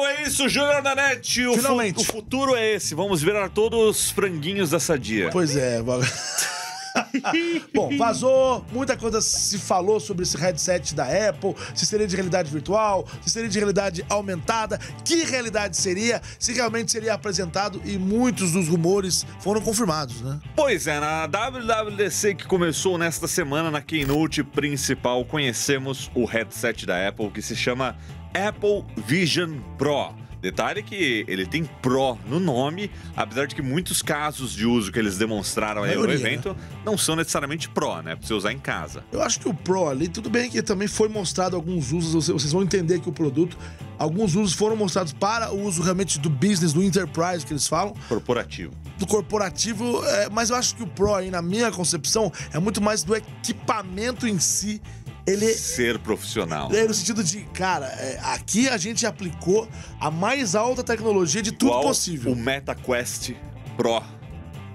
Então é isso, Júnior da NET. O, fu o futuro é esse. Vamos virar todos os franguinhos da Sadia. Pois é. Bom, vazou, muita coisa se falou sobre esse headset da Apple, se seria de realidade virtual, se seria de realidade aumentada, que realidade seria, se realmente seria apresentado e muitos dos rumores foram confirmados, né? Pois é, na WWDC que começou nesta semana, na keynote principal, conhecemos o headset da Apple que se chama Apple Vision Pro. Detalhe que ele tem Pro no nome, apesar de que muitos casos de uso que eles demonstraram aí no né? evento não são necessariamente Pro, né? Pra você usar em casa. Eu acho que o Pro ali, tudo bem que também foi mostrado alguns usos, vocês- vocês vão entender que o produto, alguns usos foram mostrados para o uso realmente do business, do enterprise que eles falam, Corporativo. do corporativo, é, mas eu acho que o Pro aí, na minha concepção, é muito mais do equipamento em si. Ele Ser profissional. é no sentido de, cara, é, aqui a gente aplicou a mais alta tecnologia de tudo possível. O Meta Quest Pro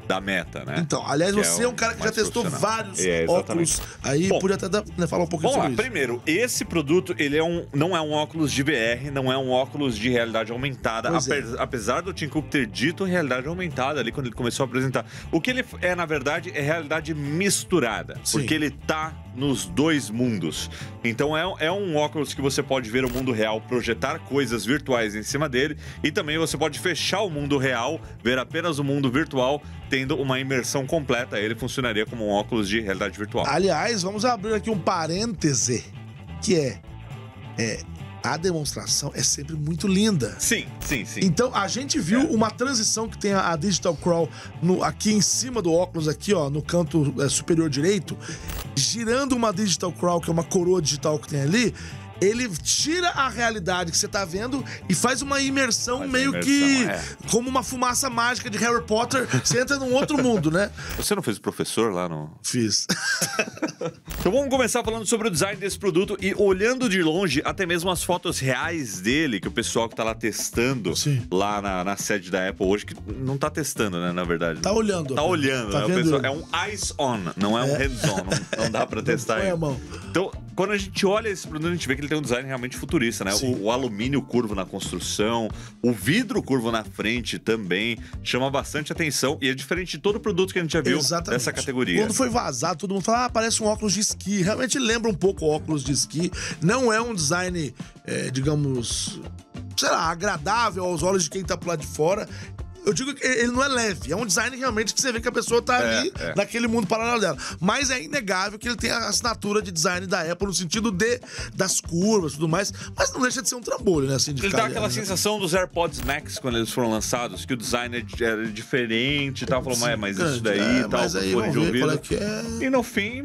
da Meta, né? Então, aliás, Que é você é, um cara que já testou vários É, óculos aí, Bom, podia até dar- né, falar um pouquinho Vamos lá, sobre isso. primeiro, esse produto ele é um, não é um óculos de VR, não é um óculos de realidade aumentada, Pois é. ape- apesar do Tim Cook ter dito realidade aumentada ali quando ele começou a apresentar. O que ele é, na verdade, é realidade misturada, Sim. porque ele tá nos dois mundos. Então é, é um óculos que você pode ver o mundo real, projetar coisas virtuais em cima dele, e também você pode fechar o mundo real, ver apenas o mundo virtual, tendo uma imersão completa. Ele funcionaria como um óculos de realidade virtual. Aliás, vamos abrir aqui um parêntese, que é, é a demonstração é sempre muito linda. Sim, sim, sim. Então, a gente viu uma transição que tem a, a Digital Crawl no- aqui em cima do óculos, aqui, ó, no canto é, superior direito, girando uma Digital Crawl, que é uma coroa digital que tem ali. Ele tira a realidade que você tá vendo e faz uma imersão Faz meio imersão, que é. como uma fumaça mágica de Harry Potter. Você entra num outro mundo, né? Você não fez professor lá no. Fiz. Então vamos começar falando sobre o design desse produto e olhando de longe até mesmo as fotos reais dele, que o pessoal que tá lá testando Sim. lá na, na sede da Apple hoje, que não tá testando, né, na verdade. Tá olhando. Tá olhando, Tá né? O pessoal- é um eyes on, não é, um hands on. Não, não dá pra testar põe a mão. Então, quando a gente olha esse produto, a gente vê que ele tem um design realmente futurista, né? O, o alumínio curvo na construção, o vidro curvo na frente também chama bastante atenção e é diferente de todo produto que a gente já viu Exatamente. dessa categoria. Quando foi vazado, todo mundo fala, ah, parece um óculos de esqui. Realmente lembra um pouco óculos de esqui. Não é um design, é, digamos, sei lá, agradável aos olhos de quem tá pro lado de fora. Eu digo que ele não é leve, é um design realmente que você vê que a pessoa tá É, ali é. naquele mundo paralelo dela. Mas é inegável que ele tem a assinatura de design da Apple no sentido de das curvas e tudo mais, mas não deixa de ser um trambolho, né? Assim, Ele dá aquela né? sensação dos AirPods Max quando eles foram lançados, que o design é era diferente e tal. Falou, mas, mas isso daí É, e tal, mas aí vamos ver qual é que é. E no fim,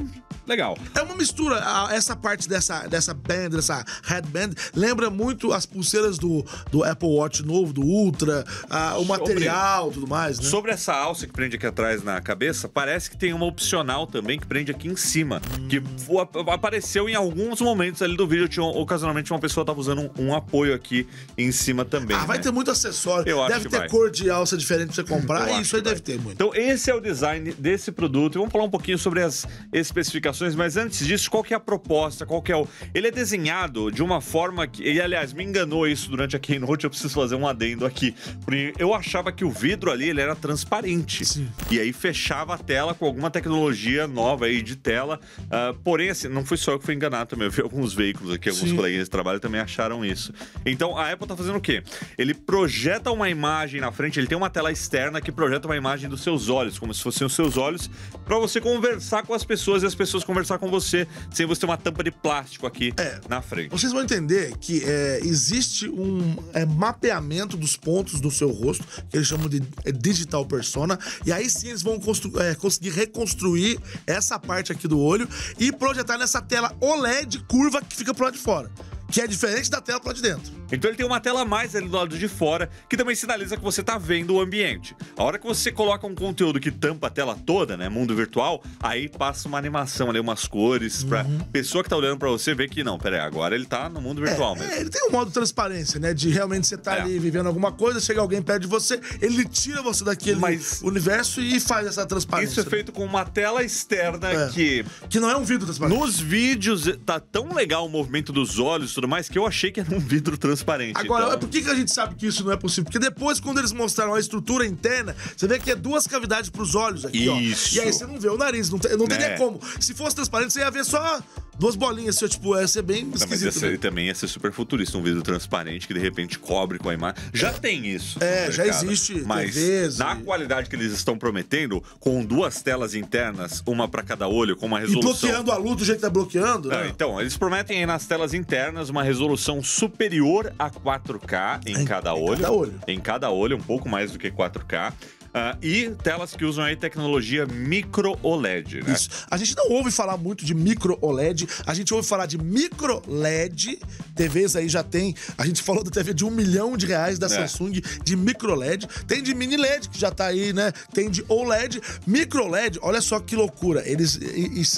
legal. É uma mistura, essa parte dessa, dessa band, dessa headband, lembra muito as pulseiras do, do Apple Watch novo, do Ultra, a- o Sobre- material e tudo mais, né? Sobre essa alça que prende aqui atrás na cabeça, parece que tem uma opcional também que prende aqui em cima. Que fo- ap- apareceu em alguns momentos ali do vídeo. Tinha, ocasionalmente uma pessoa tava usando um, um apoio aqui em cima também. Ah, vai né? ter muito acessório. Eu acho deve que ter vai. cor de alça diferente pra você comprar, e acho isso aí que vai. deve ter muito. Então, esse é o design desse produto. E vamos falar um pouquinho sobre as especificações, mas antes disso, qual que é a proposta? Qual que é o. Ele é desenhado de uma forma que. E, aliás, me enganou isso durante a Keynote, eu preciso fazer um adendo aqui. Porque eu achava que o vidro ali ele era transparente. Sim. E aí fechava a tela com alguma tecnologia nova aí de tela. Ah, porém, assim, não fui só eu que fui enganado também. Eu vi alguns veículos aqui, alguns Sim. coleguinhas de trabalho também acharam isso. Então a Apple tá fazendo o quê? Ele projeta uma imagem na frente, ele tem uma tela externa que projeta uma imagem dos seus olhos, como se fossem os seus olhos, para você conversar com as pessoas e as pessoas conversar com você, sem você ter uma tampa de plástico aqui É. na frente. Vocês vão entender que é, existe um é, mapeamento dos pontos do seu rosto, que eles chamam de é, digital persona, e aí sim eles vão é, conseguir reconstruir essa parte aqui do olho e projetar nessa tela OLED curva que fica pro lado de fora, que é diferente da tela lado de dentro. Então ele tem uma tela a mais ali do lado de fora, que também sinaliza que você tá vendo o ambiente. A hora que você coloca um conteúdo que tampa a tela toda, né, mundo virtual, aí passa uma animação ali, umas cores, pra pessoa que tá olhando pra você ver que não, peraí, agora ele tá no mundo virtual mesmo. É, ele tem um modo de transparência, né? De realmente você tá É. ali vivendo alguma coisa, chega alguém perto de você, ele tira você daquele Mas- universo e faz essa transparência. Isso é feito com uma tela externa É. que Que não é um vidro transparente. Nos vídeos tá tão legal o movimento dos olhos, tudo mais, que eu achei que era um vidro transparente. Agora, então... por que, que a gente sabe que isso não é possível? Porque depois, quando eles mostraram a estrutura interna, você vê que é duas cavidades pros olhos aqui, Isso. ó. E aí você não vê o nariz, não, tem- não teria É. como. Se fosse transparente, você ia ver só duas bolinhas, assim, tipo, ia ser bem Não, mas esquisito. ser, né? também ia ser super futurista, um vidro transparente que de repente cobre com a imagem. Já tem isso. no É, já mercado, existe Mas TVs na e- qualidade que eles estão prometendo, com duas telas internas, uma para cada olho, com uma E resolução. bloqueando a luz do jeito que tá bloqueando, Ah, né? então, eles prometem aí nas telas internas uma resolução superior a 4K em, Em- cada em olho. cada olho. Em cada olho, um pouco mais do que 4K. Ah, e telas que usam aí tecnologia micro OLED, né? Isso. A gente não ouve falar muito de micro OLED, a gente ouve falar de micro LED. TVs aí já tem. A gente falou da TV de um milhão de reais da É. Samsung de micro LED. Tem de mini LED, que já tá aí, né? Tem de OLED. Micro LED, olha só que loucura. Eles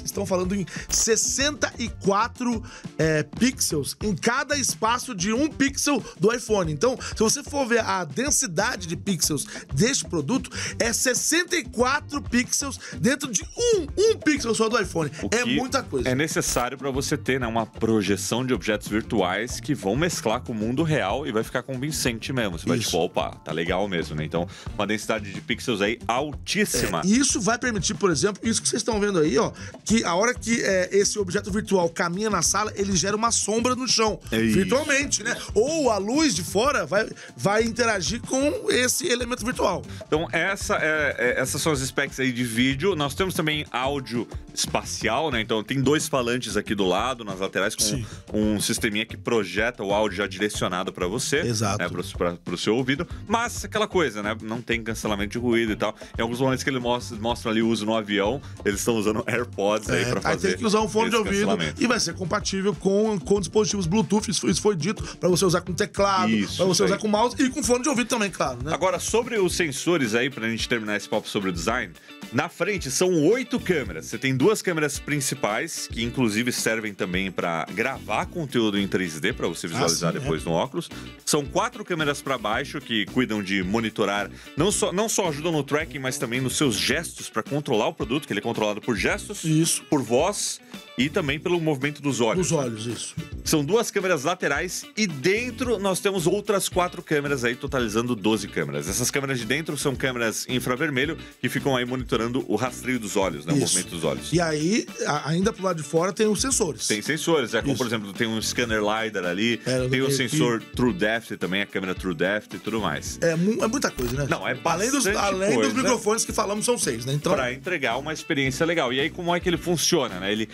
estão falando em 64 é, pixels em cada espaço de um pixel do iPhone. Então, se você for ver a densidade de pixels deste produto, é 64 pixels dentro de um, um pixel só do iPhone. O É muita coisa. É necessário para você ter né, uma projeção de objetos virtuais que vão mesclar com o mundo real e vai ficar convincente mesmo. Você vai Isso. tipo, opa, tá legal mesmo, né? Então, uma densidade de pixels aí altíssima. E isso vai permitir, por exemplo, isso que vocês estão vendo aí, ó, que a hora que é, esse objeto virtual caminha na sala, ele gera uma sombra no chão, É virtualmente, né? Ou a luz de fora vai, vai interagir com esse elemento virtual. Então, essa é- é- essas são as specs aí de vídeo. Nós temos também áudio espacial, né? Então, tem dois falantes aqui do lado, nas laterais, com Sim. um sisteminha que projeta o áudio já direcionado para você. Exato. Né? Pro, pra- pro seu ouvido. Mas, aquela coisa, né? Não tem cancelamento de ruído e tal. Em alguns momentos que ele mostra, mostra ali o uso no avião, eles estão usando AirPods aí É, aí fazer. tem que usar um fone de ouvido e vai ser compatível com, com dispositivos Bluetooth. Isso, foi- isso foi dito para você usar com teclado, para você usar aí. com mouse e com fone de ouvido também, claro, né? Agora, sobre os sensores aí, pra gente terminar esse papo sobre o design, na frente são oito câmeras. Você tem duas câmeras principais, que inclusive servem também pra gravar conteúdo em 3D, pra você visualizar sim, é. depois no óculos. São quatro câmeras pra baixo, que cuidam de monitorar, não só, não só ajudam no tracking, mas também nos seus gestos pra controlar o produto, que ele é controlado por gestos, Isso. por voz e também pelo movimento dos olhos. Os olhos, isso. São duas câmeras laterais e dentro nós temos outras quatro câmeras aí, totalizando 12 câmeras. Essas câmeras de dentro são câmeras infravermelho que ficam aí monitorando o rastreio dos olhos, né? O movimento dos olhos. E aí, a- ainda pro lado de fora, tem os sensores. Tem sensores, é como, Isso. por exemplo, tem um scanner LiDAR ali, É, tem o notei sensor True Depth também, a câmera True Depth e tudo mais. É, é muita coisa, né? Não, é Além dos, além coisa. dos microfones que falamos, são seis, né? Então, Pra entregar uma experiência legal. E aí, como é que ele funciona, né? Ele,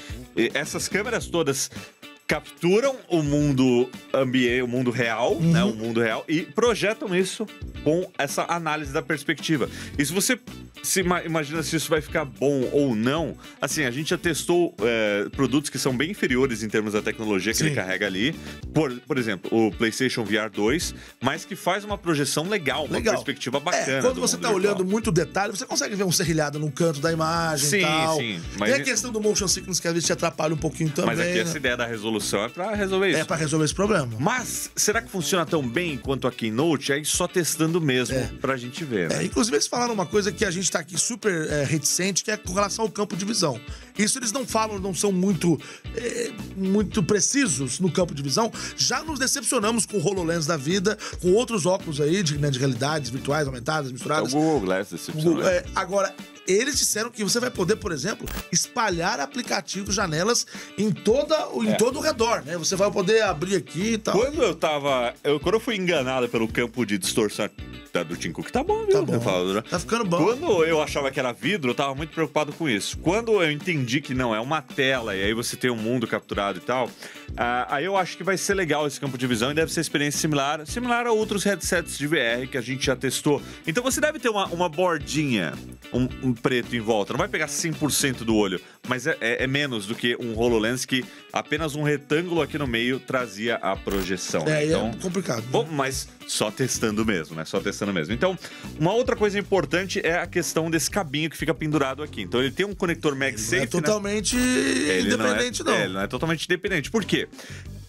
essas câmeras todas capturam o mundo ambiente, o mundo real, Uhum. né? O mundo real e projetam isso com essa análise da perspectiva. E se você se ima- imagina se isso vai ficar bom ou não, assim, a gente já testou é, produtos que são bem inferiores em termos da tecnologia que Sim. ele carrega ali. Por, por exemplo, o PlayStation VR 2, mas que faz uma projeção legal, uma Legal. perspectiva bacana. É, quando do você tá virtual. olhando muito detalhe, você consegue ver um serrilhado no canto da imagem Sim, e tal. sim, mas- Tem a questão do motion sickness que às vezes te atrapalha um pouquinho também. Mas aqui né? essa ideia da resolução é pra resolver isso. É pra resolver esse problema. Mas será que funciona tão bem quanto a Keynote? Aí só testando mesmo É. pra gente ver, É, né? inclusive, eles falaram uma coisa que a gente tá aqui super é, reticente, que é com relação ao campo de visão. Isso eles não falam, não são muito, é, muito precisos no campo de visão. Já nos decepcionamos com o HoloLens da vida, com outros óculos aí de, né, de realidades virtuais aumentadas, É o misturadas. Google Glass decepcionante. É, agora, eles disseram que você vai poder, por exemplo, espalhar aplicativos, janelas em, toda, em É. todo o redor, né? Você vai poder abrir aqui e tal. Quando eu tava. Eu, quando eu fui enganado pelo campo de distorção do Tim Cook, tá bom, viu? Tá bom. Falo, né? Tá ficando bom. Quando eu achava que era vidro, eu tava muito preocupado com isso. Quando eu entendi que não, é uma tela e aí você tem um mundo capturado e tal, ah, aí eu acho que vai ser legal esse campo de visão e deve ser experiência similar, similar a outros headsets de VR que a gente já testou. Então você deve ter uma, uma bordinha, um, um preto em volta. Não vai pegar 100% do olho, mas é, é- é menos do que um HoloLens que apenas um retângulo aqui no meio trazia a projeção. É, né? então, é complicado. Bom, mas só testando mesmo, né? Só testando mesmo. Então, uma outra coisa importante é a questão desse cabinho que fica pendurado aqui. Então, ele tem um conector não é MagSafe, né? totalmente Ele independente, não. não. É, ele não é totalmente independente. Por quê?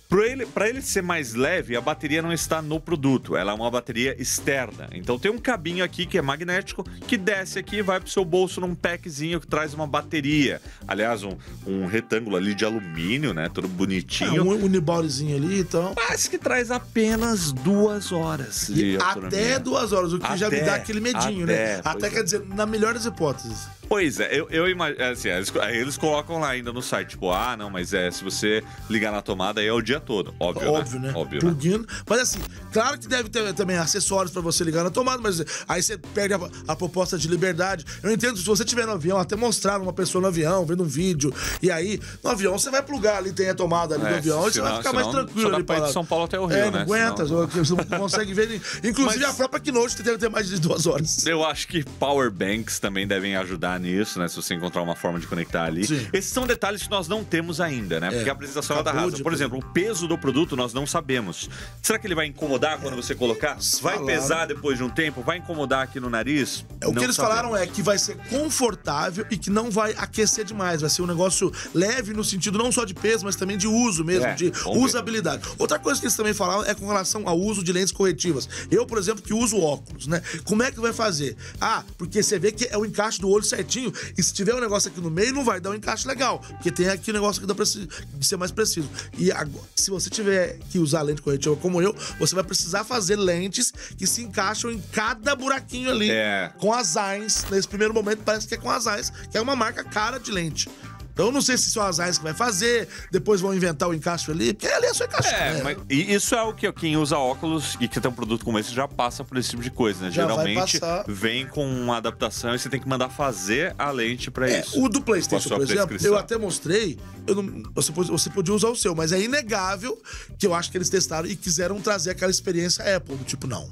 Para ele, pra ele ser mais leve, a bateria não está no produto, ela é uma bateria externa. Então tem um cabinho aqui que é magnético que desce aqui e vai pro seu bolso num packzinho que traz uma bateria. Aliás, um, um retângulo ali de alumínio, né? Todo bonitinho. É, um uniborezinho ali, então. Mas que traz apenas duas horas de Até duas horas, o que até, já me dá aquele medinho, né? até, né? Até quer é. dizer, na melhor das hipóteses. Pois é, eu, eu imagino. Assim, eles, eles, colocam lá ainda no site, tipo, ah, não, mas é, se você ligar na tomada aí é o dia todo. Óbvio, Óbvio né? né? Óbvio, Plugin. Né? Mas assim, claro que deve ter também acessórios pra você ligar na tomada, mas aí você perde a, a proposta de liberdade. Eu entendo, se você estiver no avião, até mostrar uma pessoa no avião, vendo um vídeo, e aí, no avião você vai plugar ali, tem a tomada ali é, no avião, e você vai ficar mais tranquilo ali. Pra de São Paulo até o Rio, é, né? Não aguenta, senão... você não consegue ver. Inclusive mas... a própria Keynote deve ter mais de duas horas. Eu acho que power banks também devem ajudar nisso, né? Se você encontrar uma forma de conectar ali. Sim. Esses são detalhes que nós não temos ainda, né? É. Porque a apresentação é da Rasa. Por exemplo, o peso do produto nós não sabemos. Será que ele vai incomodar quando você colocar? Vai falaram. pesar depois de um tempo? Vai incomodar aqui no nariz? É, o não que eles sabemos. falaram é que vai ser confortável e que não vai aquecer demais. Vai ser um negócio leve no sentido não só de peso, mas também de uso mesmo, é, de usabilidade. Ver. Outra coisa que eles também falaram é com relação ao uso de lentes corretivas. Eu, por exemplo, que uso óculos, né? Como é que vai fazer? Ah, porque você vê que é o encaixe do olho certinho e se tiver um negócio aqui no meio, não vai dar um encaixe legal. Porque tem aqui o um negócio que dá pra ser mais preciso. E agora, se você tiver que usar lente corretiva como eu, você vai precisar fazer lentes que se encaixam em cada buraquinho ali. É. Com as Zeiss. Nesse primeiro momento, parece que é com as Zeiss, que é uma marca cara de lente. Então eu não sei se só as AIS que vai fazer, depois vão inventar o encaixe ali, porque ali é só encaixe. É, né? mas isso é o que quem usa óculos e que tem um produto como esse já passa por esse tipo de coisa, né? Já Geralmente vem com uma adaptação e você tem que mandar fazer a lente para é, isso. O do PlayStation, por exemplo, eu até mostrei, eu não, você, você podia usar o seu, mas é inegável que eu acho que eles testaram e quiseram trazer aquela experiência Apple, do tipo, não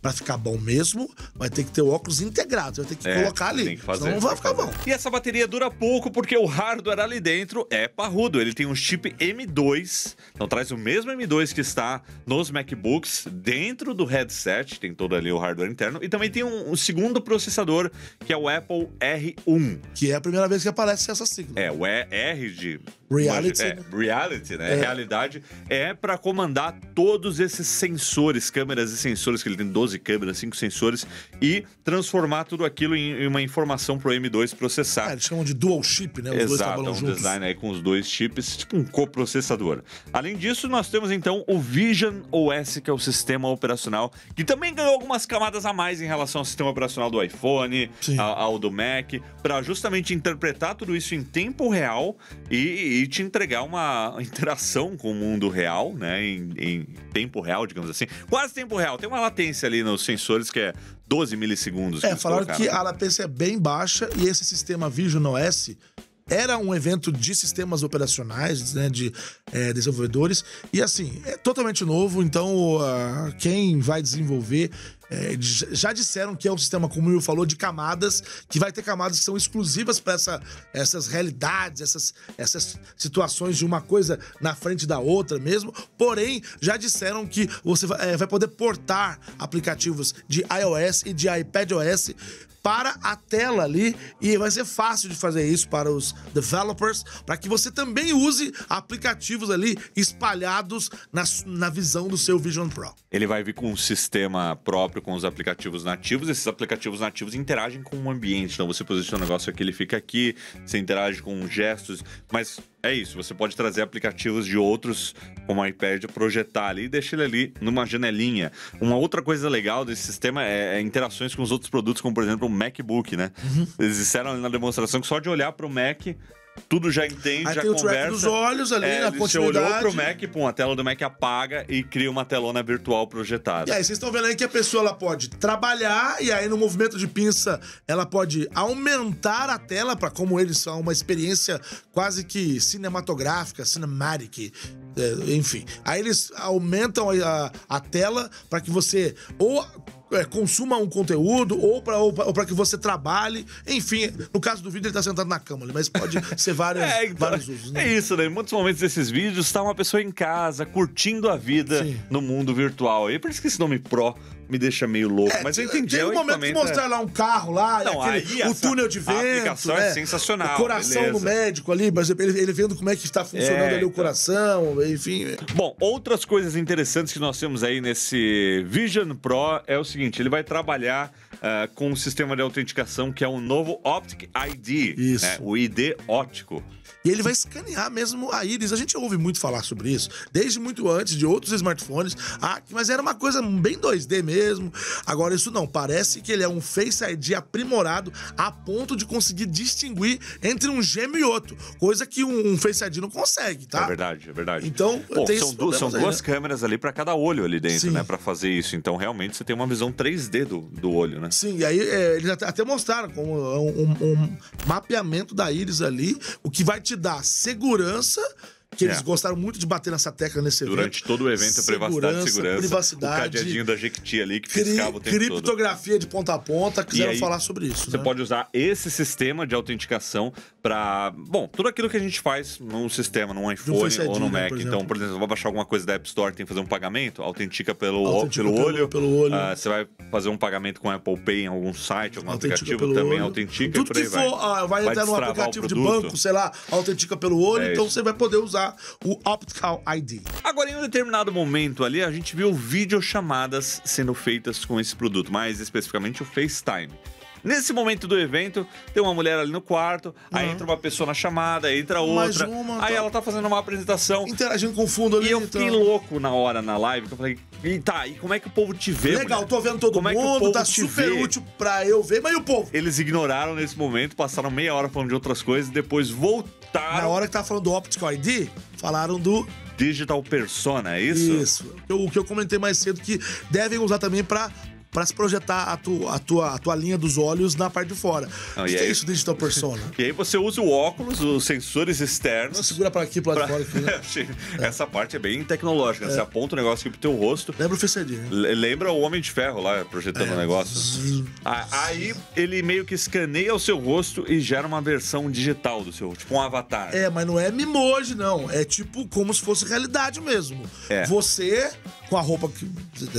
para ficar bom mesmo, vai ter que ter o óculos integrado. Vai ter que é, colocar ali. Tem que fazer, senão não vai ficar bom. E essa bateria dura pouco porque o hardware ali dentro é parrudo. Ele tem um chip M2, então traz o mesmo M2 que está nos MacBooks dentro do headset. Tem todo ali o hardware interno. E também tem um, um segundo processador que é o Apple R1. Que é a primeira vez que aparece essa sigla. É, o R de Reality. É, reality, né? É. Realidade é para comandar todos esses sensores, câmeras e sensores, que ele tem 12 câmeras, 5 sensores, e transformar tudo aquilo em, uma informação pro M2 processar. É, eles chamam de dual chip, né? Os Exato, dois é um juntos. design aí com os dois chips, tipo um coprocessador. Além disso, nós temos então o Vision OS, que é o sistema operacional, que também ganhou algumas camadas a mais em relação ao sistema operacional do iPhone, ao, ao do Mac, para justamente interpretar tudo isso em tempo real e e te entregar uma interação com o mundo real, né? Em, em, tempo real, digamos assim. Quase tempo real. Tem uma latência ali nos sensores que é 12 milissegundos. É, falaram que a latência é bem baixa e esse sistema Vision OS era um evento de sistemas operacionais, né, de é, desenvolvedores, e assim, é totalmente novo, então uh, quem vai desenvolver é, já disseram que é um sistema, como o Will falou, de camadas, que vai ter camadas que são exclusivas para essa, essas realidades, essas, essas situações de uma coisa na frente da outra mesmo. Porém, já disseram que você vai, é, vai poder portar aplicativos de iOS e de iPadOS para a tela ali e vai ser fácil de fazer isso para os developers, para que você também use aplicativos ali espalhados na, na visão do seu Vision Pro. Ele vai vir com um sistema próprio com os aplicativos nativos. Esses aplicativos nativos interagem com o ambiente. Então você posiciona o negócio aqui, ele fica aqui, você interage com gestos, mas é isso, você pode trazer aplicativos de outros, como o iPad, projetar ali e deixar ele ali numa janelinha. Uma outra coisa legal desse sistema é, é interações com os outros produtos, como por exemplo o MacBook, né? Uhum. Eles disseram ali na demonstração que só de olhar para o Mac tudo já entende, Aí já tem conversa. o track dos olhos ali, é, na. Você olhou pro Mac, pum, a tela do Mac apaga e cria uma telona virtual projetada. E aí, vocês estão vendo aí que a pessoa ela pode trabalhar e aí no movimento de pinça ela pode aumentar a tela para como eles são uma experiência quase que cinematográfica, cinematic, é, enfim. Aí eles aumentam a, a tela para que você ou é, consuma um conteúdo ou para ou ou que você trabalhe. Enfim, no caso do vídeo, ele tá sentado na cama mas pode ser vários, é, então, vários usos. Né? É isso, né? Em muitos momentos desses vídeos está uma pessoa em casa, curtindo a vida Sim. no mundo virtual. E por isso que esse nome Pro me deixa meio louco. mas eu entendi. Tem é um o momento que mostrar lá um carro lá, Não, aquele- aí o túnel de vento. a aplicação é né? sensacional, O coração beleza. do médico ali, mas ele, ele vendo como é que está funcionando É, ali o então. coração, enfim. Bom, outras coisas interessantes que nós temos aí nesse Vision Pro é o seguinte: ele vai trabalhar ah, com um sistema de autenticação que é o novo Optic ID, Isso. né? o ID óptico. E ele vai escanear mesmo a íris. A gente ouve muito falar sobre isso, desde muito antes de outros smartphones. Ah, mas era uma coisa bem 2D mesmo. Agora, isso não. Parece que ele é um Face ID aprimorado a ponto de conseguir distinguir entre um gêmeo e outro. Coisa que um, um Face ID não consegue, tá? É verdade, é verdade. Então, Bom, são, esses du- são aí, duas né? câmeras ali para cada olho ali dentro, Sim. né? Para fazer isso. Então, realmente, você tem uma visão 3D do, do olho, né? Sim, e aí é, eles até, até mostraram como um, um- um mapeamento da íris ali, o que vai te dar segurança, que eles É. gostaram muito de bater nessa tecla nesse evento. Durante todo o evento, a privacidade e segurança. privacidade, O cadeadinho da Jequiti ali que piscava o tempo todo. criptografia de ponta a ponta, quiseram aí, falar sobre isso. Você né? pode usar esse sistema de autenticação para, bom, tudo aquilo que a gente faz num sistema, num iPhone ID, ou no né, Mac. por então, por exemplo, você vai baixar alguma coisa da App Store, tem que fazer um pagamento, autentica pelo, Autentica pelo, pelo- olho. pelo olho. Ah, você vai fazer um pagamento com Apple Pay em algum site, algum Autentica aplicativo, também olho. autentica Tudo que aí for, vai. ah, vai, entrar no destravar o aplicativo de banco, sei lá, autentica pelo olho, É então isso. você vai poder usar o Optical ID. Agora, em um determinado momento ali, a gente viu videochamadas sendo feitas com esse produto, mais especificamente o FaceTime. Nesse momento do evento, tem uma mulher ali no quarto, aí entra uma pessoa na chamada, aí entra Mais outra, uma, aí tá. ela tá fazendo uma apresentação. Interagindo com o fundo ali. E eu então. fiquei louco na hora, na live, que eu falei, e tá, e como é que o povo te vê? Legal, mulher? tô vendo todo Como é que o mundo, povo tá super vê? útil pra eu ver, mas e o povo? Eles ignoraram nesse momento, passaram meia hora falando de outras coisas, depois voltaram. Na hora que tava falando do Optical ID, falaram do Digital Persona, é isso? Isso. Eu- o que eu comentei mais cedo que devem usar também pra. Pra se projetar a, tu- a tua, a tua linha dos olhos na parte de fora. Não, o que, e é aí- isso, Digital Persona? E aí você usa o óculos, os sensores externos. Segura pra aqui, lado de fora. Aqui, né? Essa parte é bem tecnológica. né? Você aponta o negócio aqui pro teu rosto. Lembra o Face ID, né? Le- Lembra o Homem de Ferro lá, projetando o negócio. Zzz. A- Aí ele meio que escaneia o seu rosto e gera uma versão digital do seu, tipo um avatar. É, mas não é mimoji, não. É tipo como se fosse realidade mesmo. É. Você, com a roupa que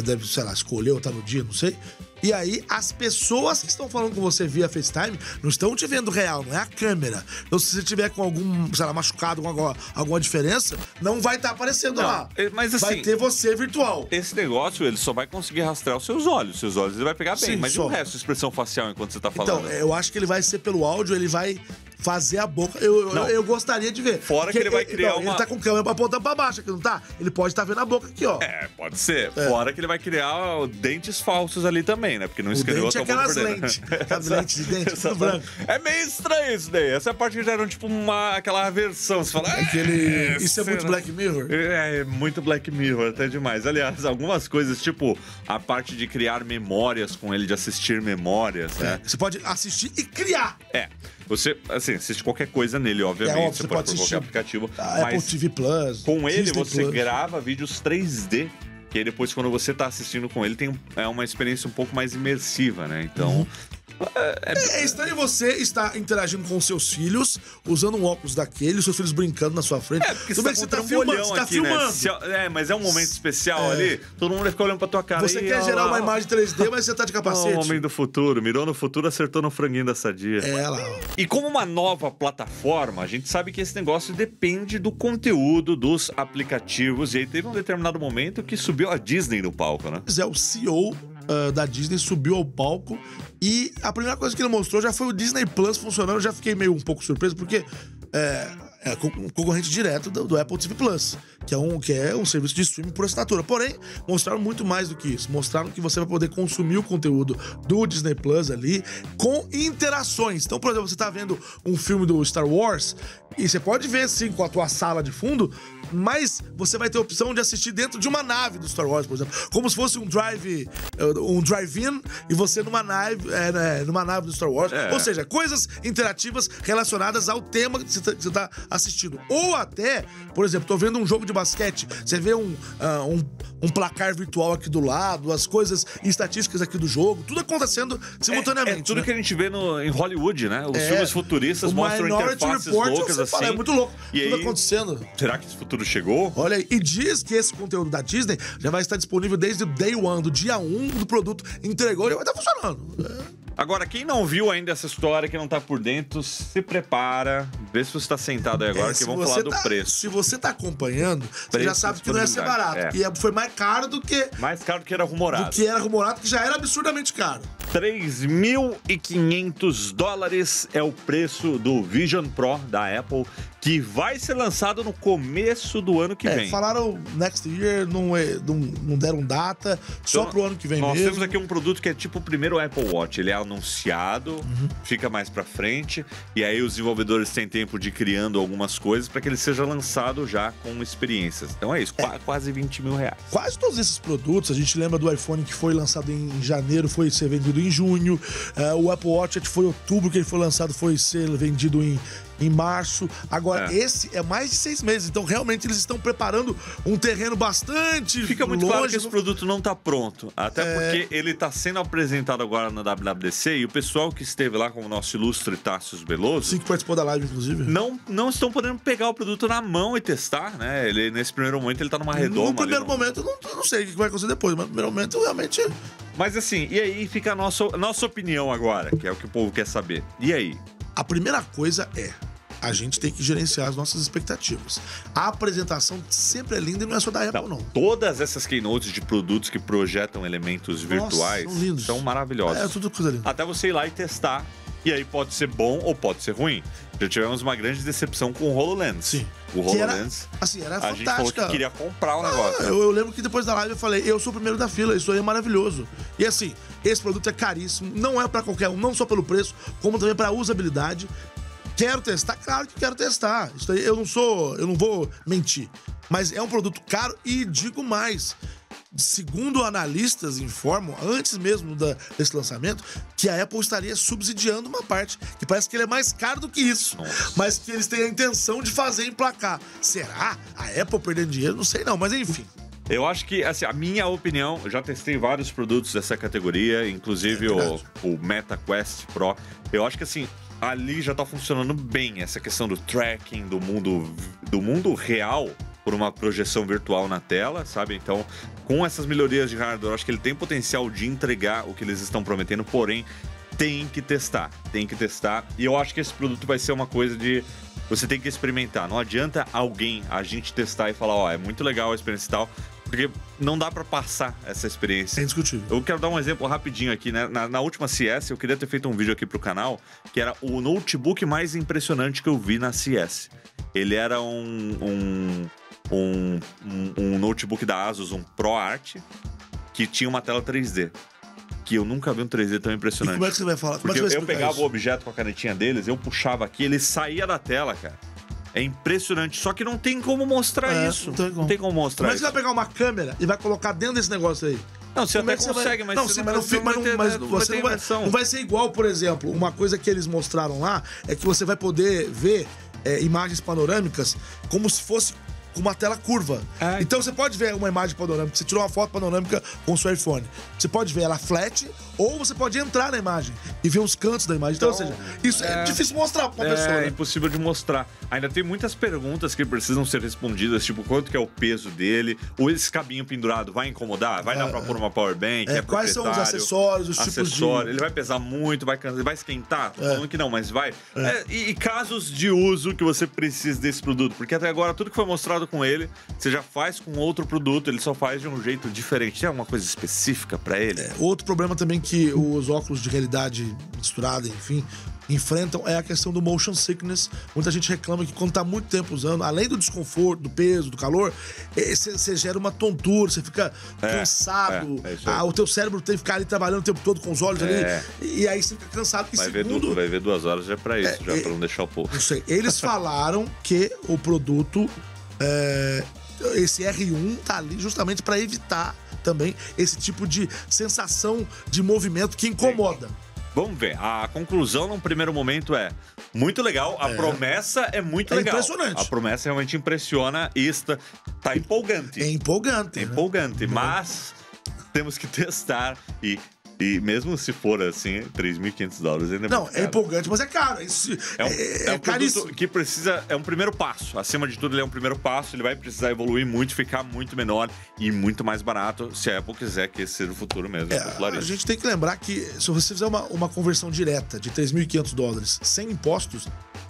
deve, sei lá, escolheu, tá no dia, não sei. E aí, as pessoas que estão falando com você via FaceTime não estão te vendo real, não é a câmera. Então, se você tiver com algum, sei lá, machucado, com alguma, alguma diferença, não vai estar aparecendo Não, lá. é, mas Vai assim- ter você virtual. Esse negócio, ele só vai conseguir rastrear os seus olhos. Seus olhos ele vai pegar bem. Sim, mas e só. o resto, expressão facial, enquanto você tá falando? Então, eu acho que ele vai ser pelo áudio, ele vai fazer a boca. Eu, eu, eu gostaria de ver. Fora que ele vai criar não, uma- Ele tá com câmera apontando pra baixo aqui, não tá? Ele pode estar vendo a boca aqui, ó. É, pode ser. Fora que ele vai criar dentes falsos ali também, né? Porque não O escaneou dente é aquelas lentes. Aquelas lentes de dente, tudo branco. É meio estranho isso daí. Essa é a parte que geram, tipo, uma, aquela aversão. Você fala. Aquele. "Ah, Isso é muito será?" Black Mirror. É, é muito Black Mirror, até demais. Aliás, algumas coisas, tipo a parte de criar memórias com ele, de assistir memórias, né? Você pode assistir e criar. É. Você, assim, assiste qualquer coisa nele, obviamente. É óbvio, você, você pode, pode por qualquer assistir aplicativo. A Apple mas TV Plus. com ele, Disney você Plus. grava vídeos 3D. Que aí depois, quando você tá assistindo com ele, tem é uma experiência um pouco mais imersiva, né? Então. Uhum. É estranho você estar interagindo com seus filhos, usando um óculos daquele, seus filhos brincando na sua frente. É, porque Tudo bem que você você tá, tá um filmando, você tá aqui, né? filmando. Se- é, mas é um momento especial É. ali, todo mundo vai ficar olhando pra tua cara. Você Ih, quer ó gerar lá, uma ó. imagem 3D, mas você tá de Ó, capacete. o homem do futuro, mirou no futuro, acertou no franguinho da sadia. É lá. E como uma nova plataforma, a gente sabe que esse negócio depende do conteúdo dos aplicativos. E aí teve um determinado momento que subiu a Disney no palco, né? É o CEO ah, da Disney subiu ao palco e a primeira coisa que ele mostrou já foi o Disney Plus funcionando. Eu já fiquei meio um pouco surpreso porque é, é co- concorrente direto do, do Apple TV Plus, que é, um, que é um serviço de streaming por assinatura. Porém, mostraram muito mais do que isso. Mostraram que você vai poder consumir o conteúdo do Disney Plus ali com interações. Então, por exemplo, você tá vendo um filme do Star Wars e você pode ver sim com a tua sala de fundo, mas você vai ter a opção de assistir dentro de uma nave do Star Wars, por exemplo. Como se fosse um drive, eh, um drive-in e você numa nave, é, numa nave do Star Wars. É. Ou seja, coisas interativas relacionadas ao tema que você tá- você tá assistindo. Ou até, por exemplo, tô vendo um jogo de basquete, você vê um, ah, um, um placar virtual aqui do lado, as coisas estatísticas aqui do jogo, tudo acontecendo simultaneamente. É tudo né? que a gente vê no, em Hollywood, né? Os É. filmes futuristas mostram interfaces Report, loucas assim. fala, é muito louco. E tudo aí, acontecendo. Será que esse futuro tudo chegou. Olha aí, e diz que esse conteúdo da Disney já vai estar disponível desde o day one, do dia 1 do produto. Entregou e vai estar funcionando. É. Agora, quem não viu ainda essa história, que não tá por dentro, se prepara. Vê se você tá sentado aí agora, É, que vamos você falar do tá- preço. Se você tá acompanhando, você Preço já sabe que não ia ser barato. disponibilidade, E é- foi mais caro do que, Mais caro do que era do rumorado. que era rumorado, que já era absurdamente caro. 3.500 dólares é o preço do Vision Pro da Apple, que vai ser lançado no começo do ano que É, vem. falaram next year, não, é- não, não deram data, só Então, pro ano que vem Nós mesmo. temos aqui um produto que é tipo o primeiro Apple Watch. Ele é anunciado, Uhum. fica mais pra frente, e aí os desenvolvedores têm tempo de ir criando algumas coisas para que ele seja lançado já com experiências. Então é isso, qua- quase 20 mil reais. Quase todos esses produtos, a gente lembra do iPhone que foi lançado em janeiro, foi ser vendido em junho. É, o Apple Watch foi outubro que ele foi lançado, foi ser vendido em, em março. Agora, É. esse é mais de seis meses. Então, realmente, eles estão preparando um terreno bastante Fica muito longe. claro que esse não- produto não tá pronto. Até porque ele tá sendo apresentado agora na WWDC e o pessoal que esteve lá com o nosso ilustre Tássio Beloso Sim, que participou da live, inclusive. não, não estão podendo pegar o produto na mão e testar, né? Ele, nesse primeiro momento, ele tá numa redoma. no ali primeiro no- momento, eu não, eu não sei o que vai acontecer depois, mas no primeiro momento, realmente. Mas assim, e aí fica a nossa, nossa opinião agora, que é o que o povo quer saber. E aí? A primeira coisa é. A gente tem que gerenciar as nossas expectativas. A apresentação sempre é linda e não é só da Apple, não. Todas essas keynotes de produtos que projetam elementos virtuais são são maravilhosas. É tudo coisa linda. Até você ir lá e testar. E aí pode ser bom ou pode ser ruim. Já tivemos uma grande decepção com o HoloLens. Sim. O Que era, HoloLens, assim, era a gente falou fantástica. que queria comprar o Ah, negócio. eu, eu lembro que depois da live eu falei, eu sou o primeiro da fila, isso aí é maravilhoso. E assim, esse produto é caríssimo, não é pra qualquer um, não só pelo preço, como também pra usabilidade. Quero testar? Claro que quero testar. Isso aí eu não sou, eu não vou mentir. Mas é um produto caro e digo mais. Segundo analistas informam, antes mesmo da- desse lançamento, que a Apple estaria subsidiando uma parte, que parece que ele é mais caro do que isso, Nossa. mas que eles têm a intenção de fazer emplacar. Será? A Apple perdendo dinheiro? Não sei não, mas enfim. Eu acho que, assim, a minha opinião, eu já testei vários produtos dessa categoria, inclusive É o, o Meta Quest Pro. Eu acho que, assim, ali já tá funcionando bem essa questão do tracking, do mundo, do mundo real por uma projeção virtual na tela, sabe? Então, com essas melhorias de hardware, acho que ele tem potencial de entregar o que eles estão prometendo, porém, tem que testar, tem que testar. E eu acho que esse produto vai ser uma coisa de você tem que experimentar. Não adianta alguém, a gente testar e falar, ó, é muito legal a experiência e tal, porque não dá pra passar essa É experiência. indiscutível. Eu quero dar um exemplo rapidinho aqui, né? Na, na última CS, eu queria ter feito um vídeo aqui pro canal, que era o notebook mais impressionante que eu vi na CS. Ele era um, um, um, um- notebook da Asus, um ProArt, que tinha uma tela 3D. Que eu nunca vi um 3D tão E impressionante. como é que você vai falar? É Porque eu vai explicar pegava isso? o objeto com a canetinha deles, eu puxava aqui, ele saía da tela, cara. É impressionante. Só que não tem como mostrar É, isso. não tem como. como mostrar Como é que você isso. vai pegar uma câmera e vai colocar dentro desse negócio aí? Não, você Como é até que você vai- consegue, mas não, você sim, não mas vai- não, não mas vai não- ter- mas não vai você não vai, não vai ser igual, por exemplo, uma coisa que eles mostraram lá é que você vai poder ver é, imagens panorâmicas como se fosse com uma tela curva. É. Então você pode ver uma imagem panorâmica, você tirou uma foto panorâmica com o seu iPhone. Você pode ver ela flat ou você pode entrar na imagem e ver os cantos da imagem. Então, Então, ou seja, isso é, é- difícil mostrar pra uma É pessoa. né? impossível de mostrar. Ainda tem muitas perguntas que precisam ser respondidas, tipo quanto que é o peso dele, ou esse cabinho pendurado vai incomodar, vai dar pra pôr uma power bank, É, é, quais são os acessórios, os tipos de- Ele vai pesar muito, vai vai esquentar. Tô falando que não, mas vai. É, e, e casos de uso que você precisa desse produto, porque até agora tudo que foi mostrado com ele, você já faz com outro produto, ele só faz de um jeito diferente. Tem alguma coisa específica pra ele? Outro problema também que os óculos de realidade misturada, enfim, enfrentam é a questão do motion sickness. Muita gente reclama que quando tá muito tempo usando, além do desconforto, do peso, do calor, você gera uma tontura, você fica cansado. é, é ah, o teu cérebro tem que ficar ali trabalhando o tempo todo com os olhos É. ali. E aí você fica cansado. E Vai ver, segundo, du- vai ver duas horas já é pra isso, já é- pra não deixar o povo. não sei, eles falaram que o produto, é, esse R1 tá ali justamente para evitar também esse tipo de sensação de movimento que incomoda. Vamos ver. A conclusão num primeiro momento é muito legal. A promessa é muito É legal. impressionante. A promessa realmente impressiona está tá empolgante. É empolgante. É né? empolgante, mas temos que testar e E mesmo se for assim, 3.500 dólares ainda é Não, é empolgante, mas é caro. Isso É um, é, é um é caríssimo. produto que precisa. É um primeiro passo. Acima de tudo, ele é um primeiro passo. Ele vai precisar evoluir muito, ficar muito menor e muito mais barato se a Apple quiser que esse seja o futuro mesmo. É, a gente tem que lembrar que se você fizer uma, uma conversão direta de 3.500 dólares sem impostos,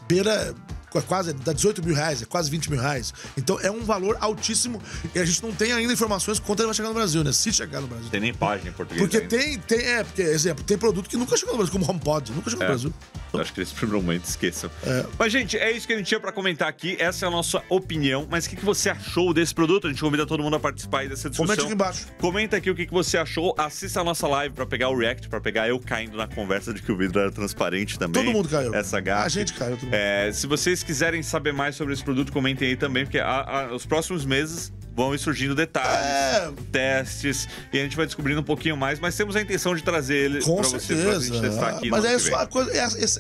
beira quase dá 18 mil reais, é quase 20 mil reais. Então é um valor altíssimo e a gente não tem ainda informações quanto ele vai chegar no Brasil, né? Se chegar no Brasil. Tem nem página em português. Porque ainda. tem, tem, é, porque, exemplo, tem produto que nunca chegou no Brasil, como HomePod, nunca chegou É. no Brasil. Eu Acho que nesse primeiro momento esqueçam. É. Mas, gente, é isso que a gente tinha pra comentar aqui. Essa é a nossa opinião. Mas o que, que você achou desse produto? A gente convida todo mundo a participar aí dessa discussão. Comente aqui embaixo. Comenta aqui o que, que você achou. Assista a nossa live pra pegar o react, pra pegar eu caindo na conversa de que o vidro era transparente também. Todo mundo caiu. Essa gafe. A gente caiu. todo mundo. É, se vocês quiserem saber mais sobre esse produto, comentem aí também, porque a- a- os próximos meses vão ir surgindo detalhes, É. testes, e a gente vai descobrindo um pouquinho mais, mas temos a intenção de trazer ele Com pra você, pra certeza. gente testar aqui. Mas é só a coisa, é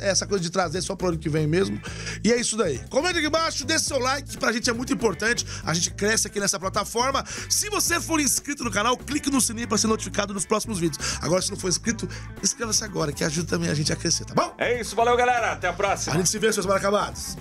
essa, coisa de trazer só pro ano que vem mesmo. E é isso daí. Comenta aqui embaixo, deixa seu like, que pra gente é muito importante. A gente cresce aqui nessa plataforma. Se você for inscrito no canal, clique no sininho pra ser notificado nos próximos vídeos. Agora, se não for inscrito, inscreva-se agora, que ajuda também a gente a crescer, tá bom? É isso, valeu galera, até a A próxima. gente se vê, seus maracabados.